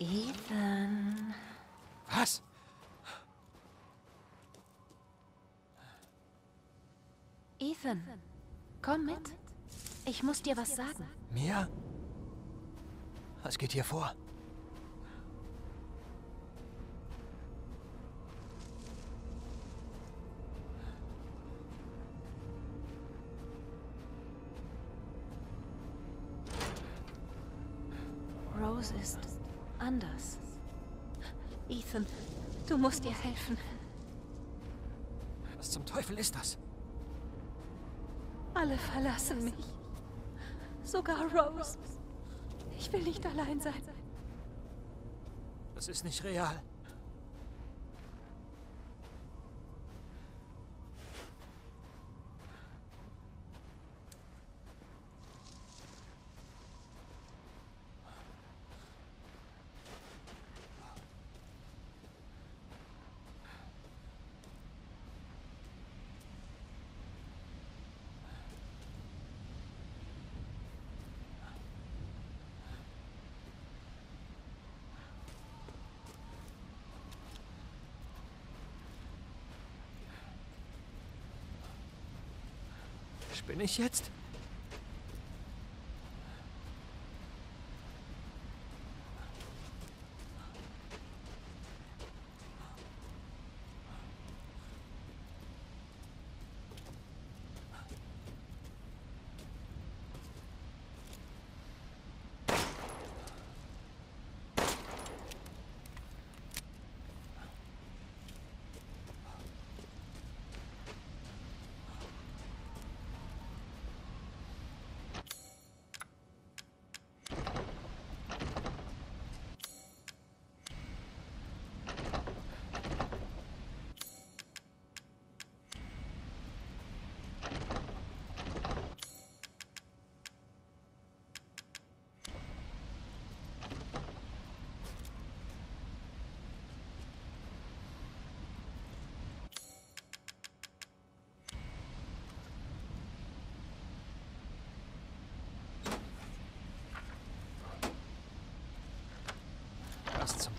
Ethan. Was? Ethan, komm mit. Ich muss dir was sagen. Mir? Was geht hier vor? Rose ist anders. Ethan, du musst ihr helfen. Was zum Teufel ist das? Alle verlassen mich. Sogar Rose. Ich will nicht allein sein. Das ist nicht real. Spinne ich jetzt?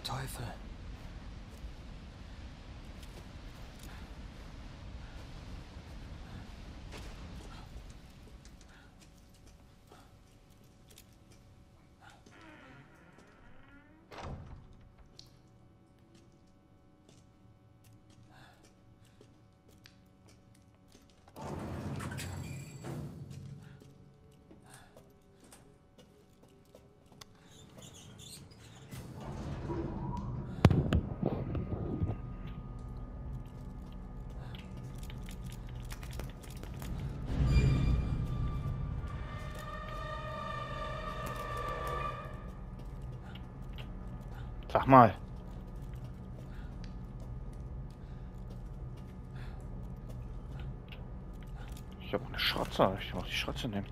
Teufel? Mal. Ich habe eine Schrotze. Ich muss die Schrotze nehmen.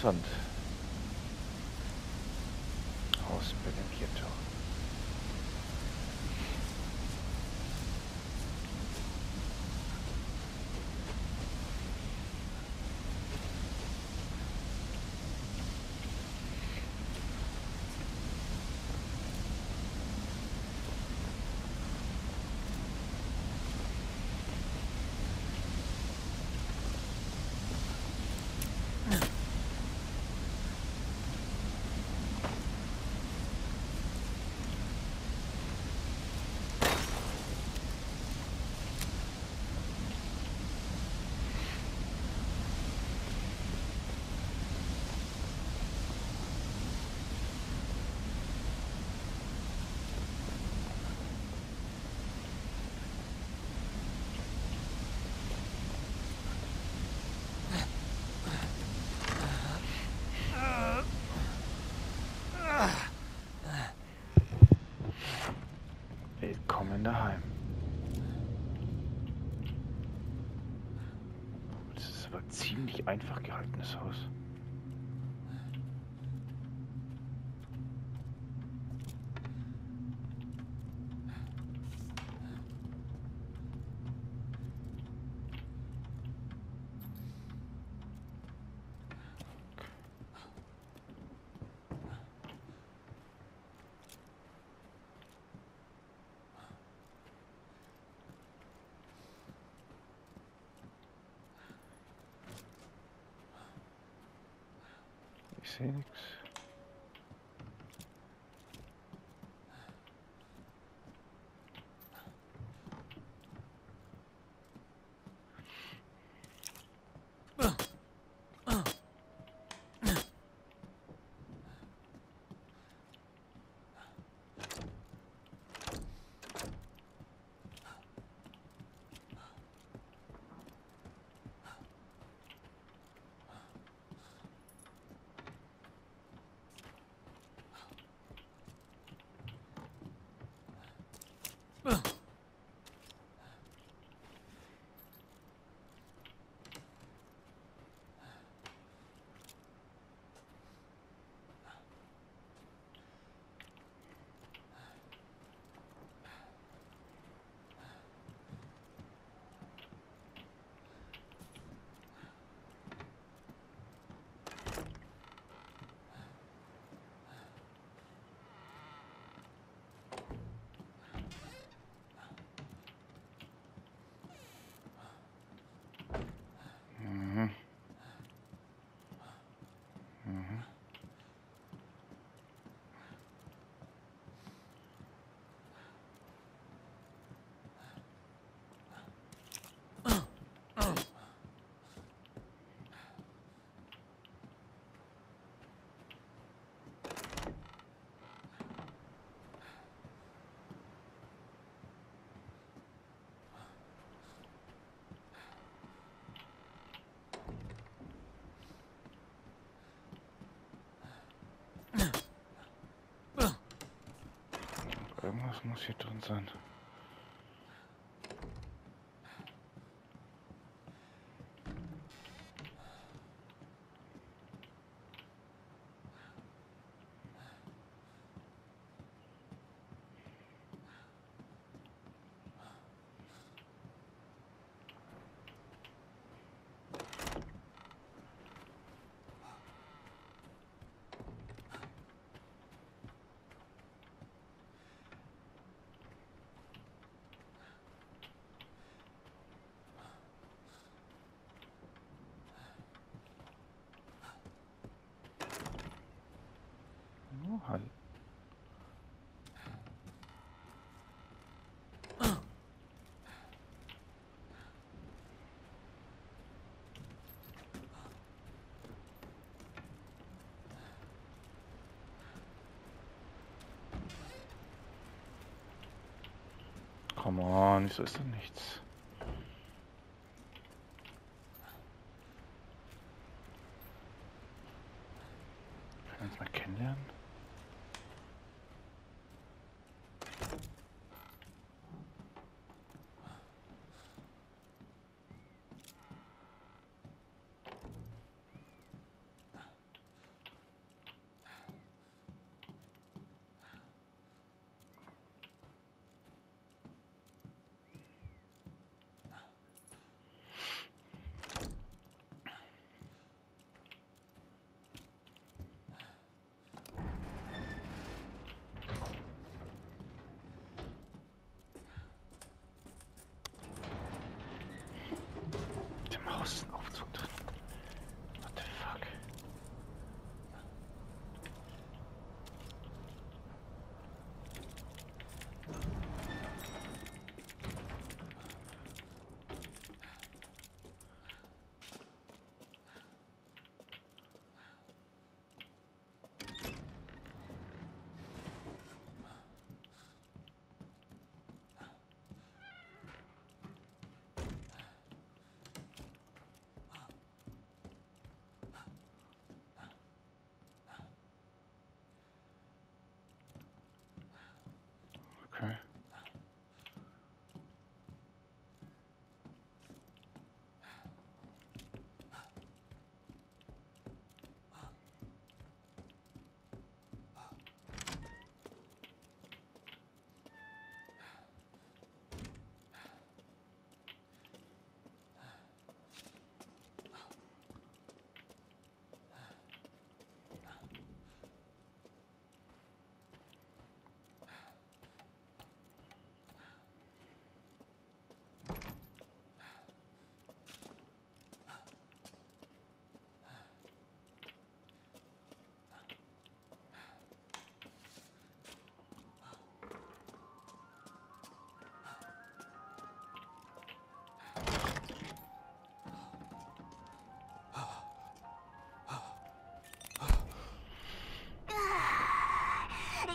Interessant. Ziemlich einfach gehaltenes Haus. Ugh. Irgendwas muss hier drin sein. Halt. Come on, wieso ist da nichts? Tuk, tuk, tuk.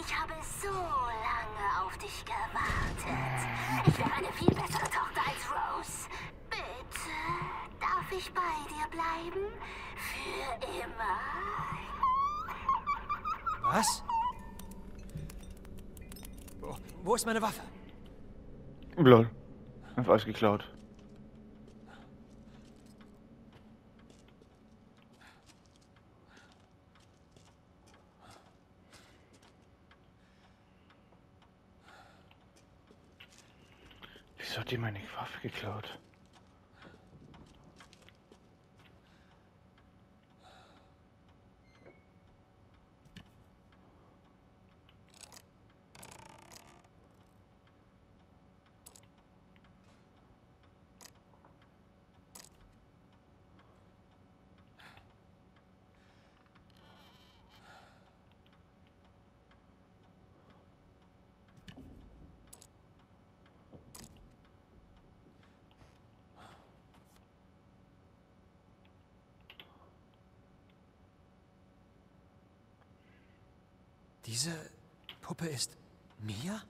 Ich habe so lange auf dich gewartet. Ich wäre eine viel bessere Tochter als Rose. Bitte, darf ich bei dir bleiben? Für immer? Was? Wo, wo ist meine Waffe? Lol. Einfach alles geklaut. Wieso hat die meine Waffe geklaut? Diese Puppe ist Mia?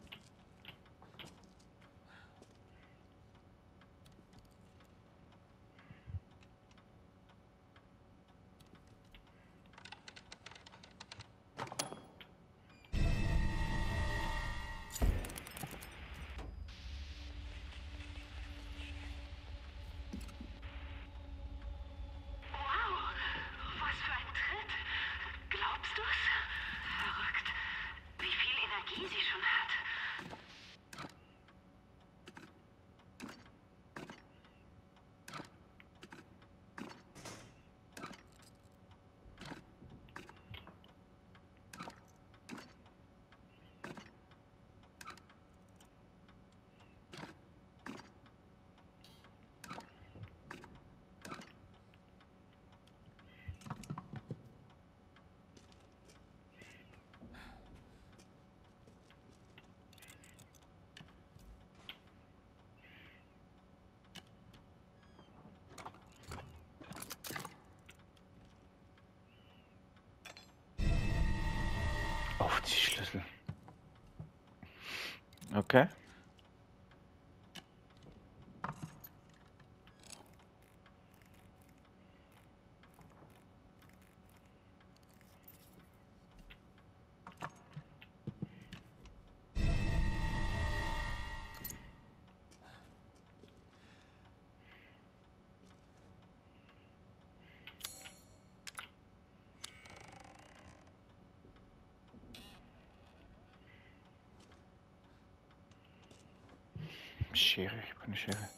Okay. Schere, ich brauche eine Schere.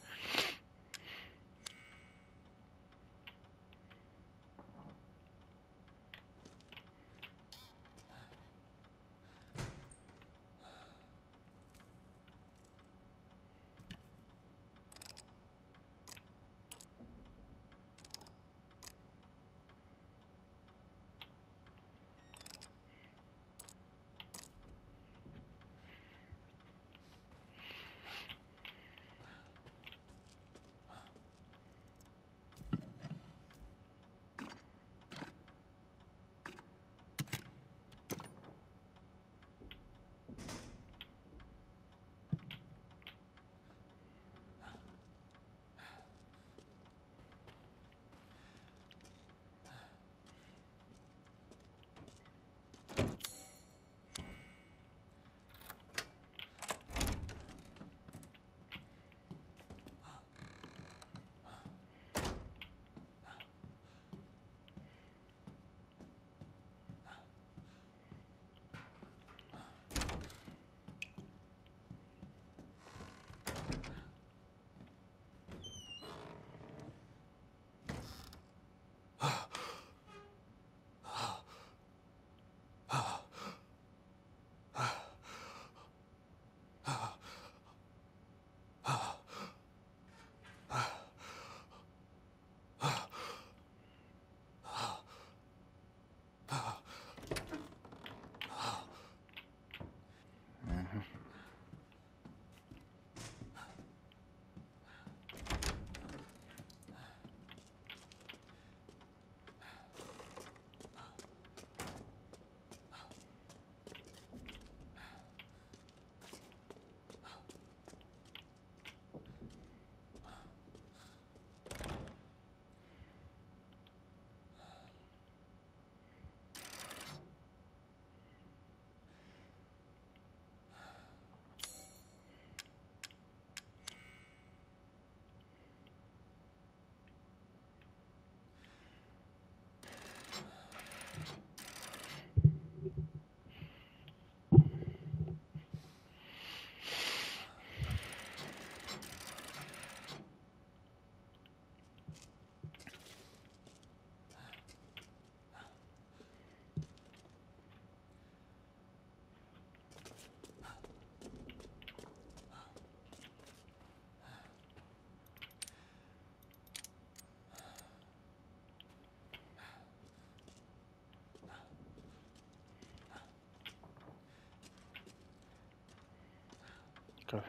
Geil.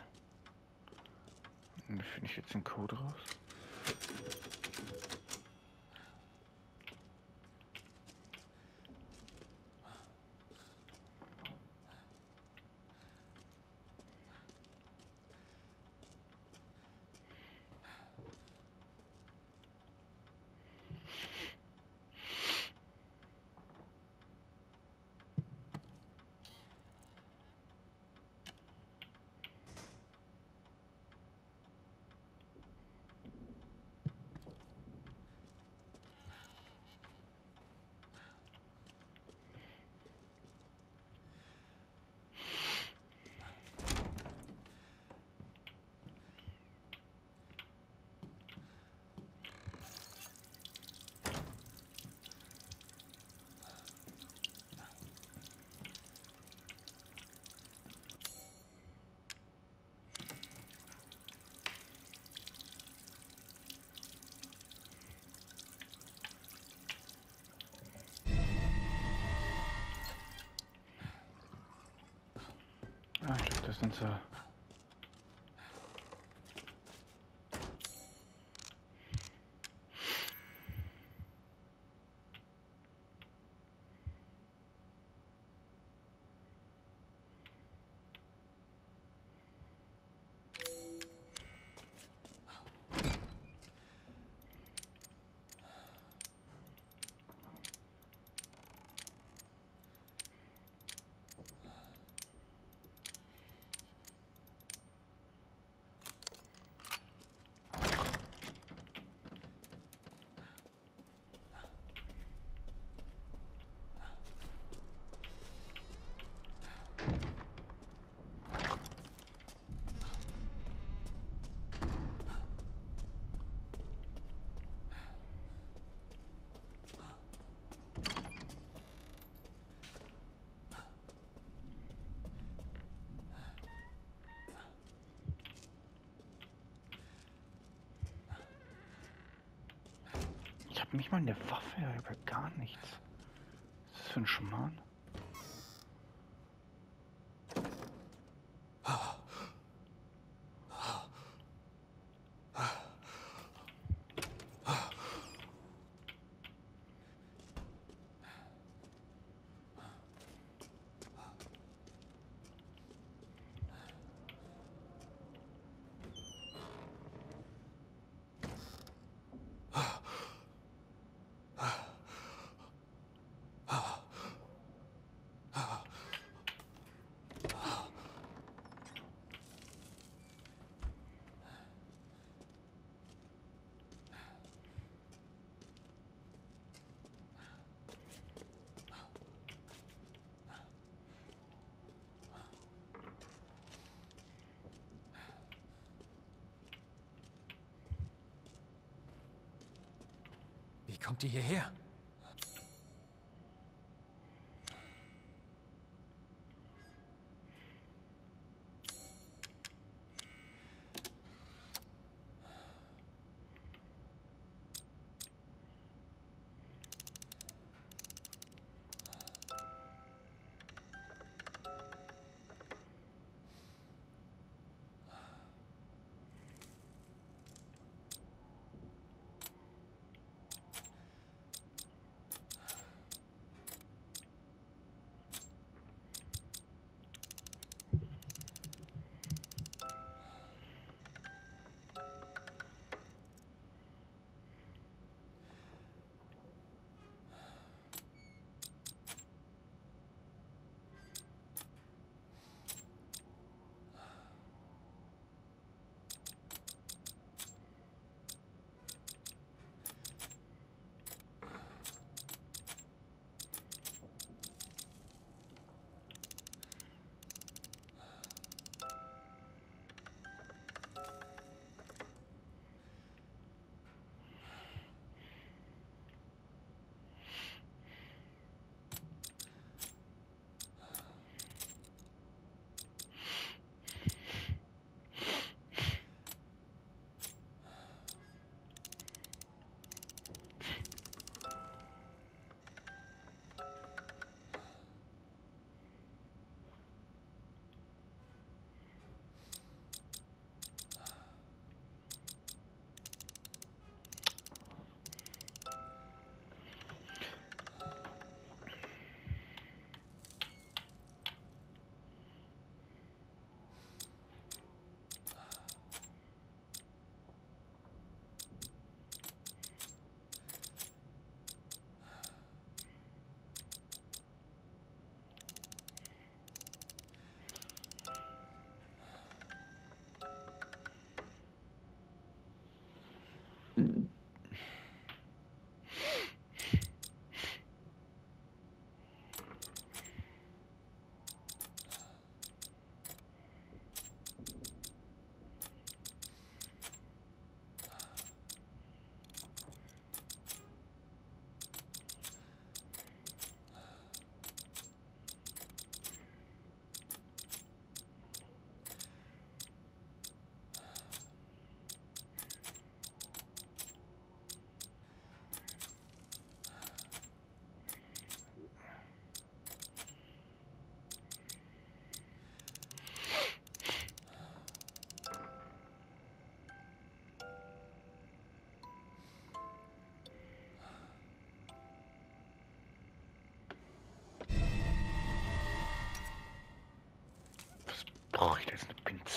Dann finde ich jetzt den Code raus. Ah, ich glaube, das sind so. Ich habe nicht mal eine Waffe, ja, über gar nichts. Was ist das für ein Schmarrn? Kommt ihr hierher?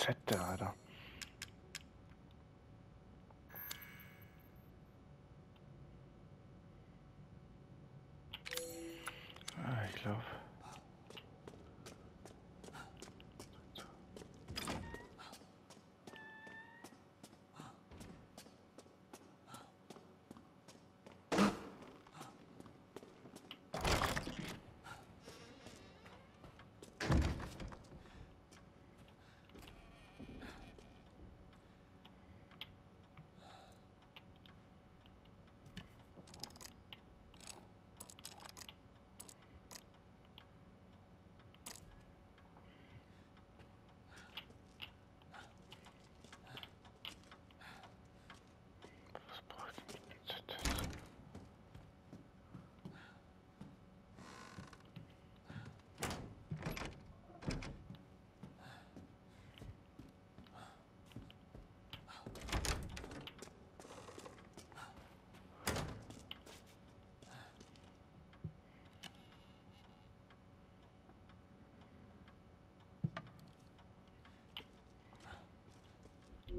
set uh,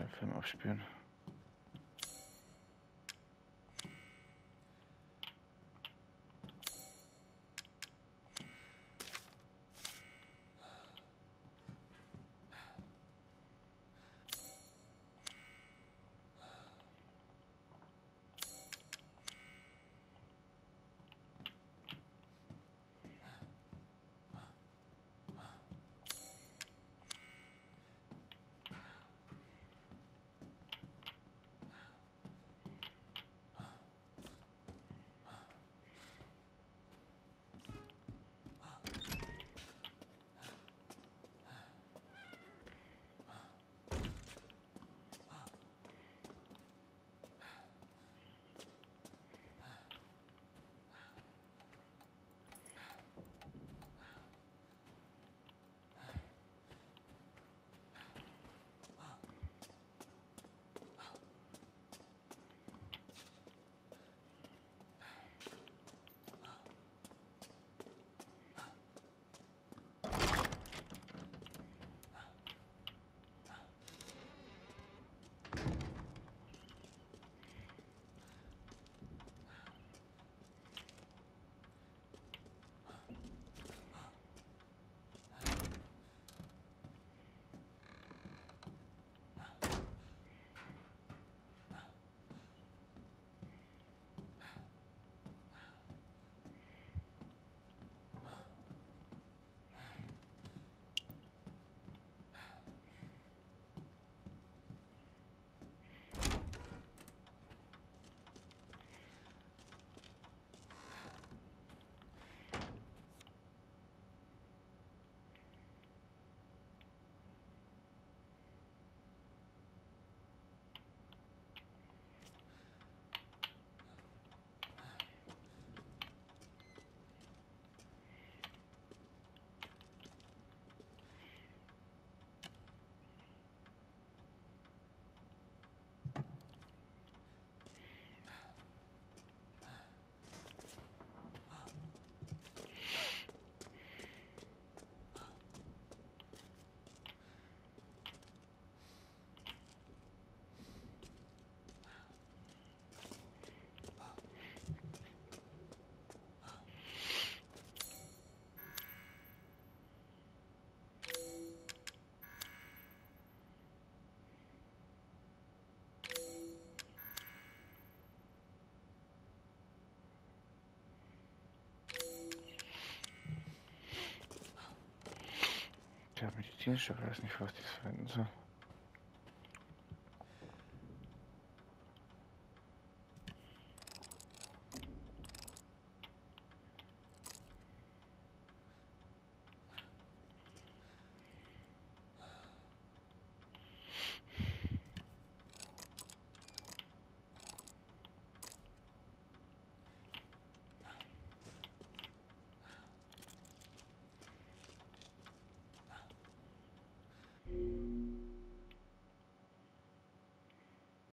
Wir können abspielen. Dienststelle weiß nicht, was dies verwenden soll.